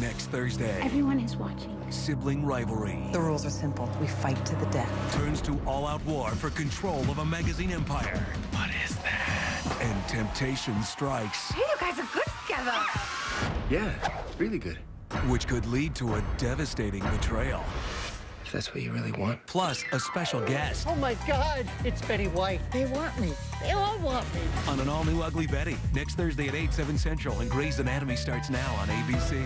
Next Thursday, Everyone is watching. sibling rivalry The rules are simple. We fight to the death. turns to all-out war for control of a magazine empire. What is that? And temptation strikes, Hey, you guys are good together. Yeah, really good. which could lead to a devastating betrayal. If that's what you really want. Plus, a special guest Oh my God, it's Betty White. They want me. They all want me. on an all-new Ugly Betty. Next Thursday at 8, 7 Central, and Grey's Anatomy starts now on ABC.